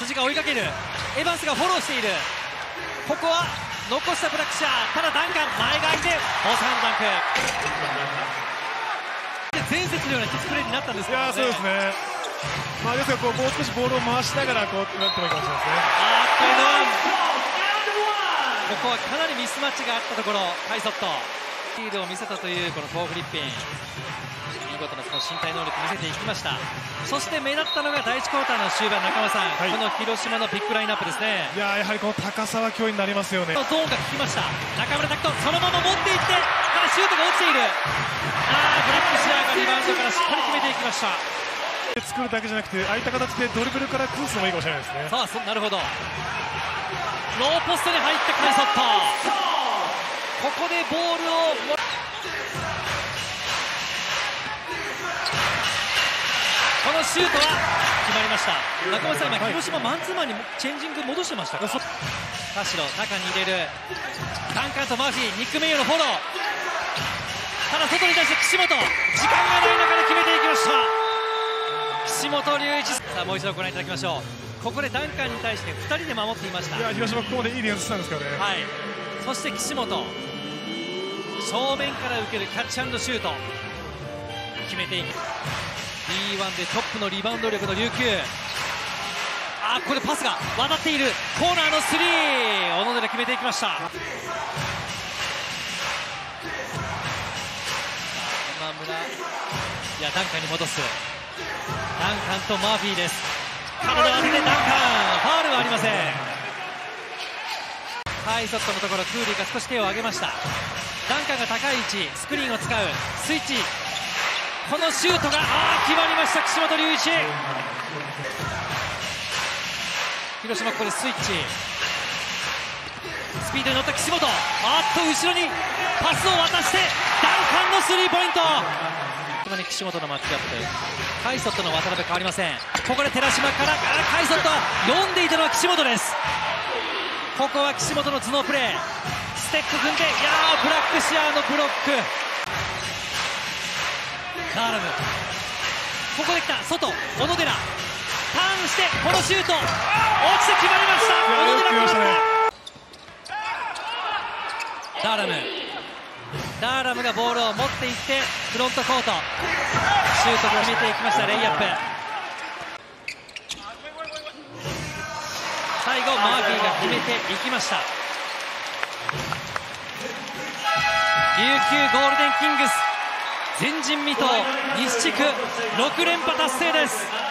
辻が追いかける。エヴァンスがフォローしている。ここは残したブラックシャー。ただダンカン前が空いて大阪のダンク。前節のようなキックプレーになったんですけど、ね、いやそうですね。まあですからこうもう少しボールを回しながらこうなってもいいかもしれないですね。あーっとここはかなりミスマッチがあったところカイソットリードを見せたというこのコー・フリッピン。見事なその身体能力見せていきました。そして目立ったのが第1クォーターの終盤中間さん、はい。この広島のピックラインナップですね。いややはりこの高さは脅威になりますよね。ゾーンが効きました。中村拓人そのまま持っていってただシュートが落ちている。あーブラックシアーがリバウンドからしっかり決めていきました。作るだけじゃなくて空いた形でドリブルから崩すのもいいかもしれないですね。さあそなるほど。ローポストに入ったカイソットここでボールをもこのシュートは決まりました。中村さん今、はい広島マンツーマンにチェンジング戻してましたか？田代中に入れる。ダンカンとマーフィーニック・メイヨのフォロー。ただ外に出して岸本。時間がない中で決めていきました。岸本隆一さあもう一度ご覧いただきましょう。ここでダンカンに対して2人で守っていました。いや広島ここまでいいディフェンスしたんですからね、はい、そして岸本正面から受けるキャッチシュート。決めていく。B1 でトップのリバウンド力の琉球。あここでパスが。渡っている。コーナーのスリー。小野寺決めていきました。今村。いやダンカンに戻す。ダンカンとマーフィーです。体を当ててダンカン。ファウルはありません。ハイソットのところクーリーが少し手を上げました。ンカンが高い位置スクリーンを使うスイッチ。このシュートがあー決まりました岸本隆一。広島ここでスイッチ。スピードに乗った岸本。あっと後ろにパスを渡してダンカンのスリーポイント。ここに岸本のマッチアップカイソットの渡辺変わりません。ここで寺島からあカイソット。読んでいたのは岸本です。ここは岸本の頭脳プレー。ステップ踏んでいやーブラックシアーのブロック。ダーラム。ここで来た。外。小野寺。ターンしてこのシュート。落ちて決まりました。小野寺決ました。ダーラム。ダーラムがボールを持っていってフロントコート。シュート決めていきました。レイアップ。最後マーフィーが決めていきました。琉球ゴールデンキングス。前人未到西地区6連覇達成です。